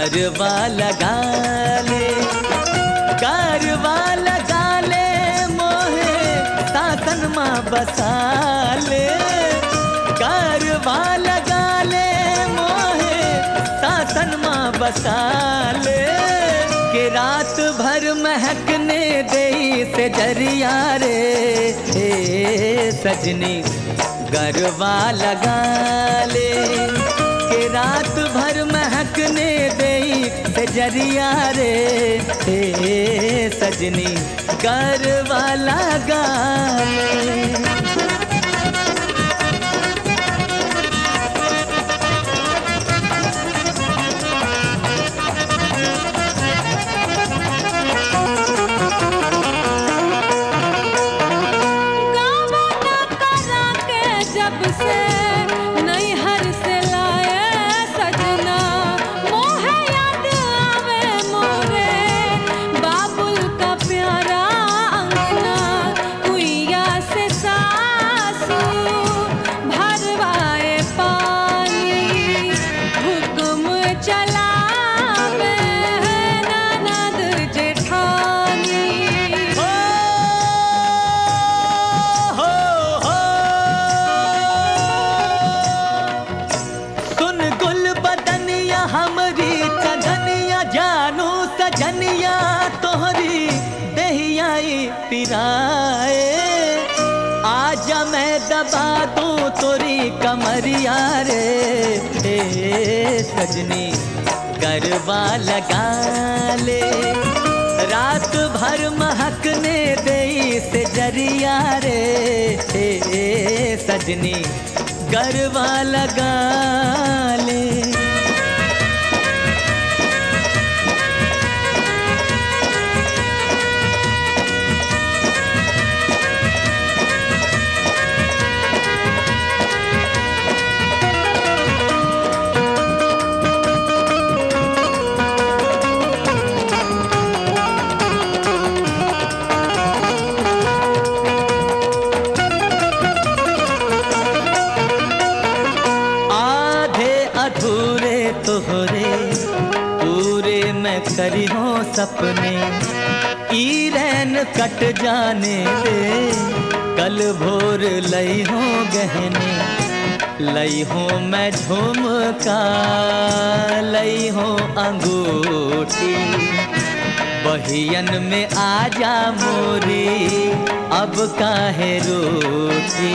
गरबा लगा ले। गरबा लगा ले मोहे, सासन माँ बसा ले। गरबा लगा ले मोहे, सासन माँ बसा ले। के रात भर महकने दे से ज़रिया रे। ए, सजनी गरबा लगा ले। के रात भर ज़रिया रे हे सजनी करवाला लगा सजनी गरबा लगा ले। रात भर महकने दे से ज़रिया रे ए सजनी, गरबा लगा सपने ई रैन कट जाने दे। कल भोर लई हो गहने, लई हो मैं झुमका लई हो अंगूठी। बहियन में आजा मोरी, अब काहे रूठी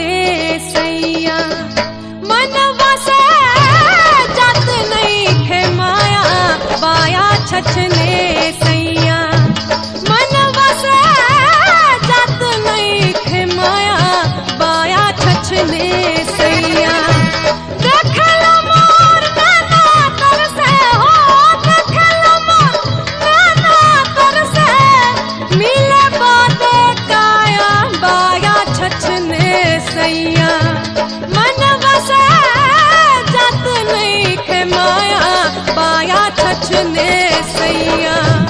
या मन बस जनमाया पाया ne seyyah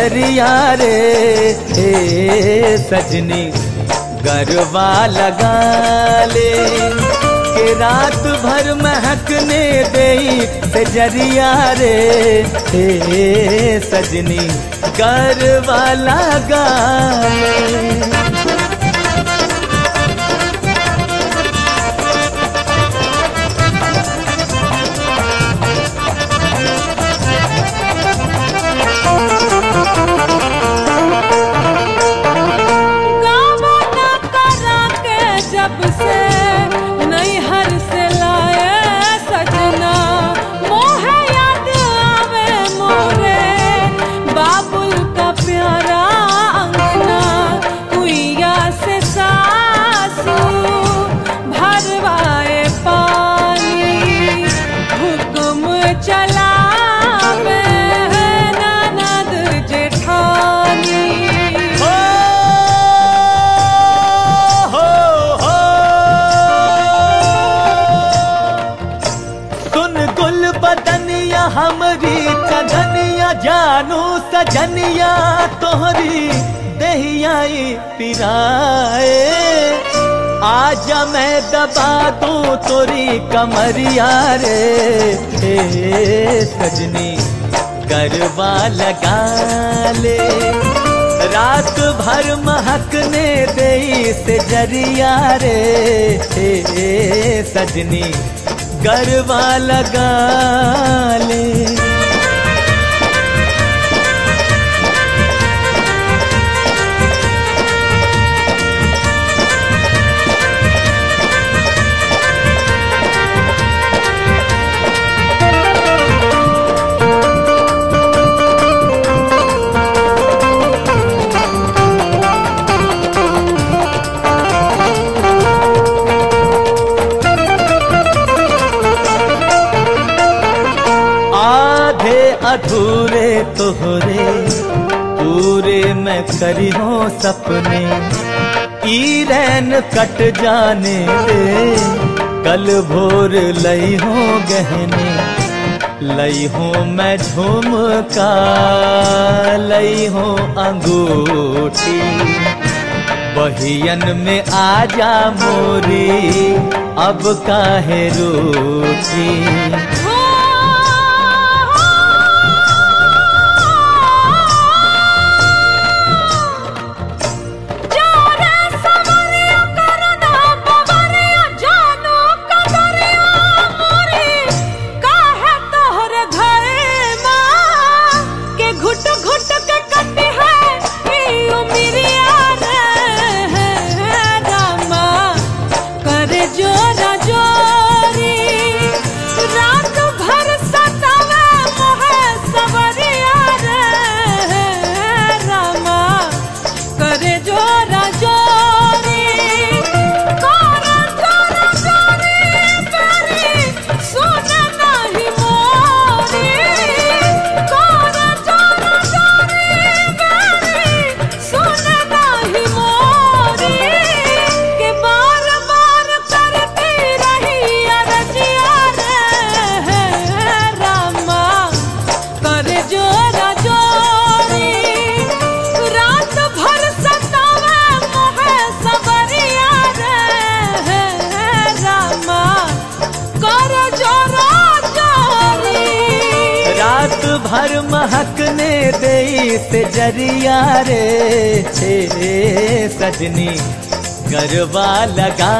दरिया रे हे सजनी, गरबा लगा ले। के रात भर महकने दे सजरिया रे हे सजनी, गरबा लगा ले। रजनिया तोहरी दहियाई पिराए। आज मैं दबा दूँ तोरी कमरिया रे। हे सजनी, गरबा लगा ले। रात भर महकने दे से ज़रिया रे। हे सजनी, गरबा लगा ले। तोहरे, पूरे मैं करी हो सपने। ईरन कट जाने दे, कल भोर लई हो गहने। लई हो मैं झुमका लई हो अंगूठी। बहियन में आ जा मोरी, अब काहे रूठी चांदनी गरबा लगा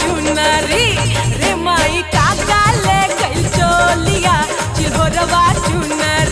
चुनरी रे माई कागा ले गई चोलिया चिल्होरवा चुनरी।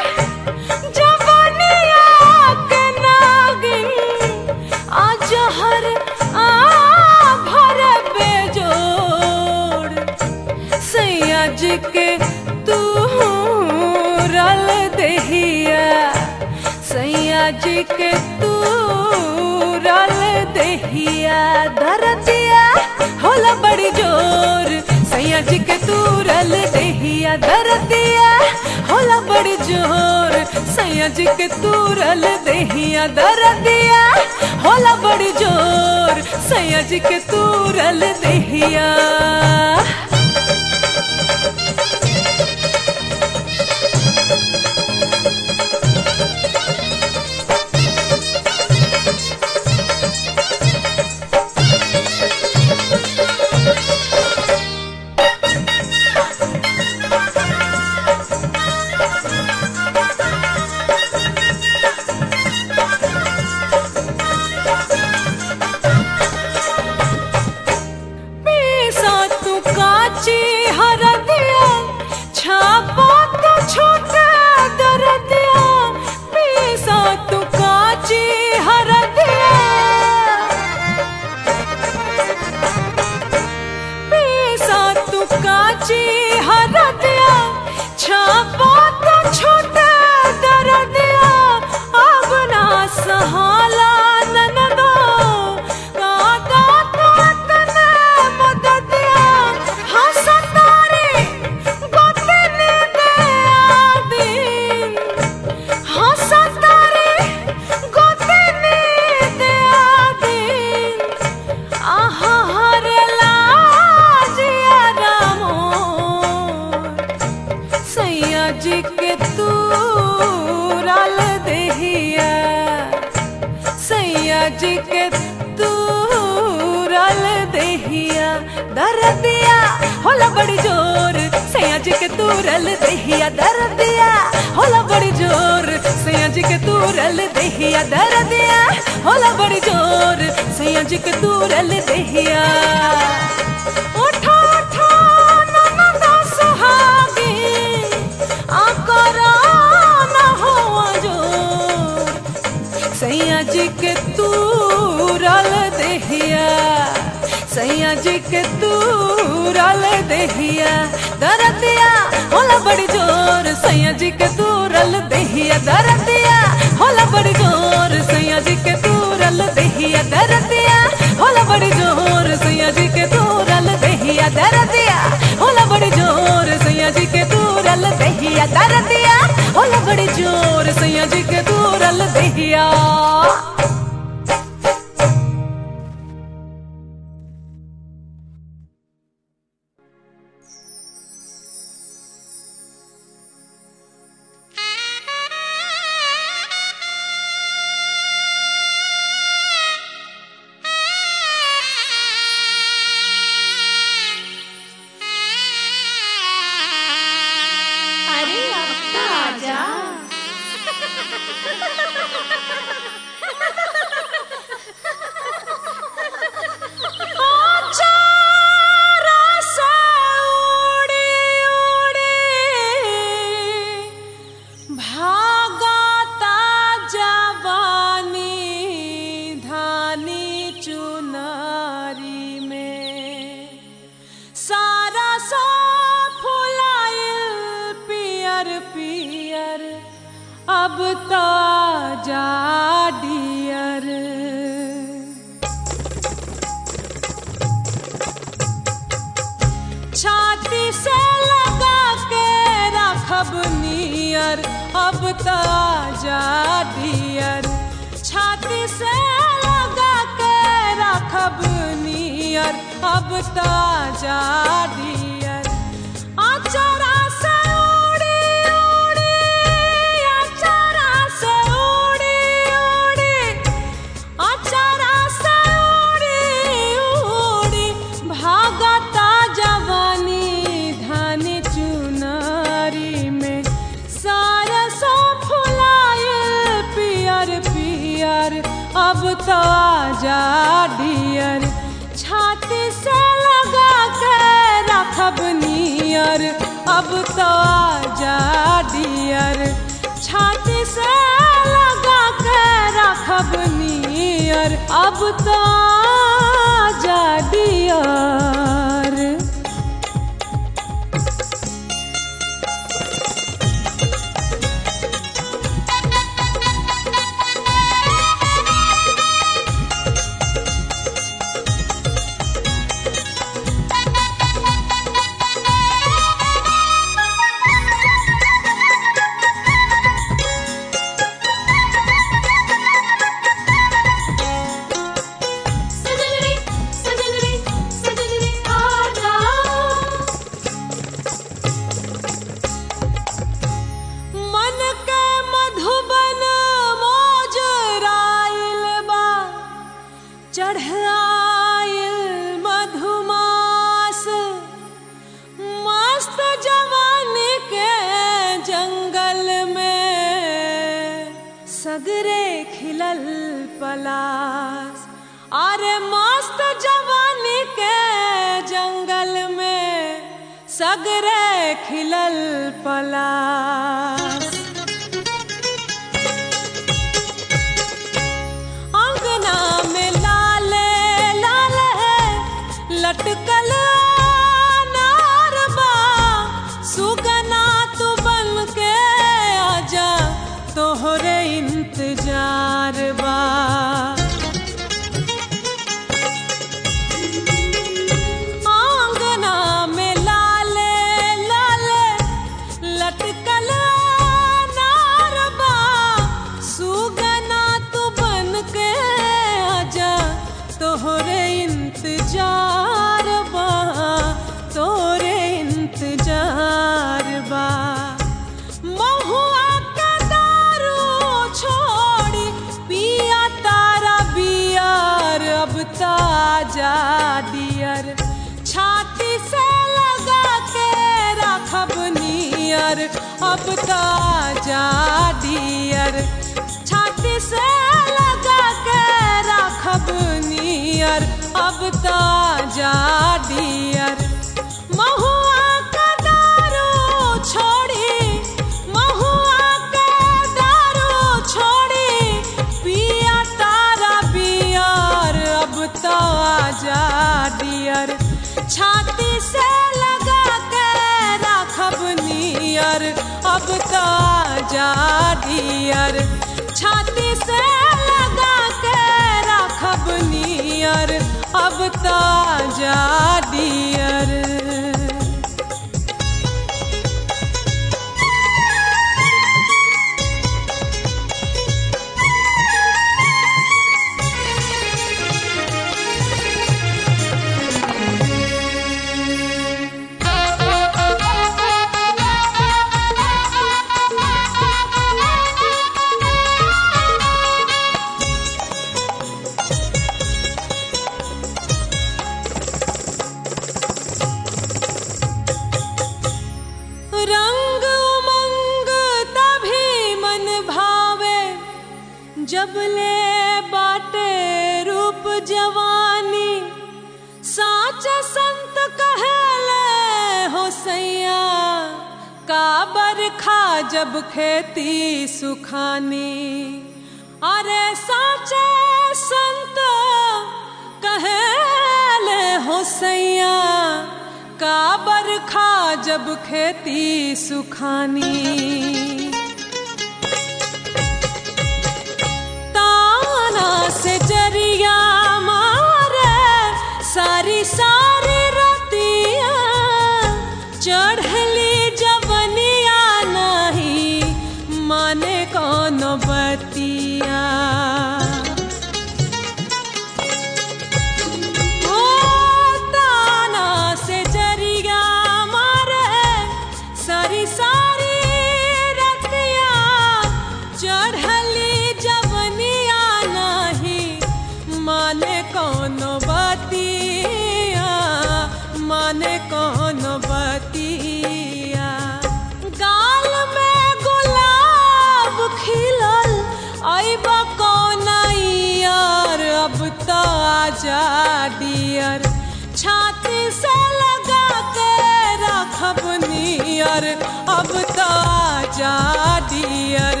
कर अब तो आज़ादी अर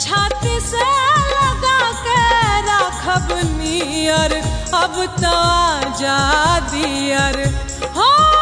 छाती से लगा के रखब नियर। अब तो आज़ादी अर हाँ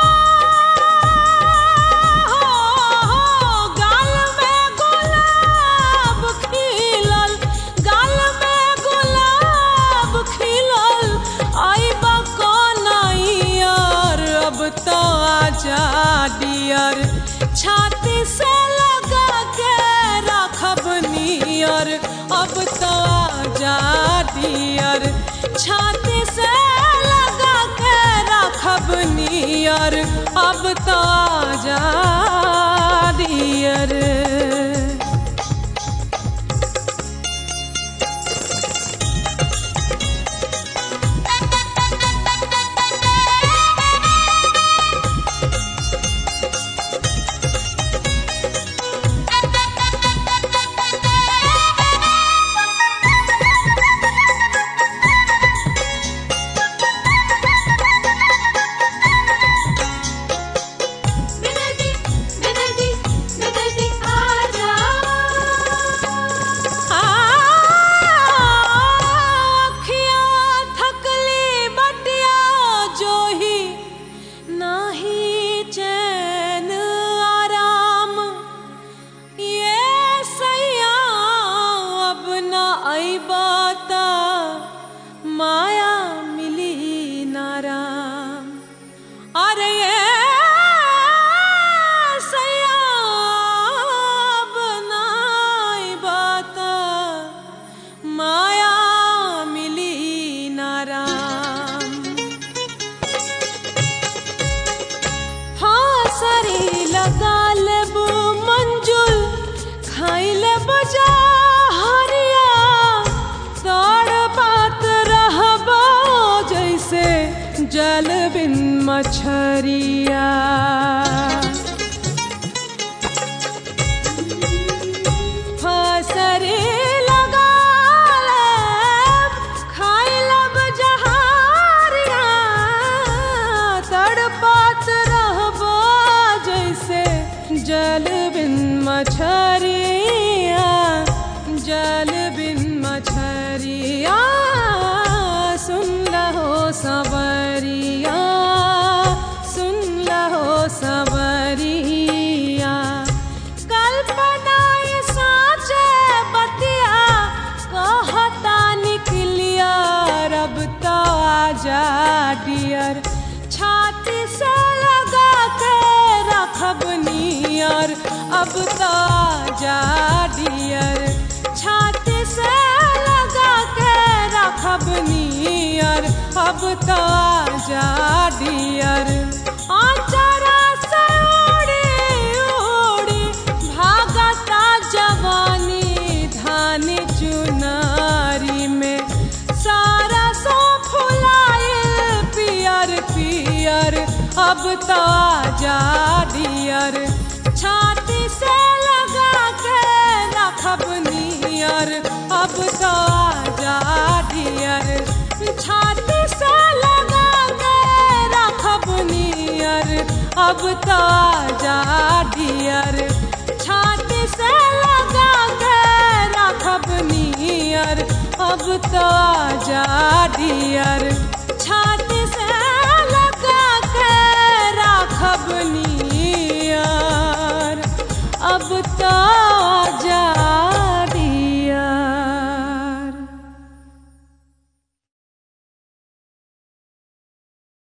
छाती से लगा के रखब नियर अब तो दियर।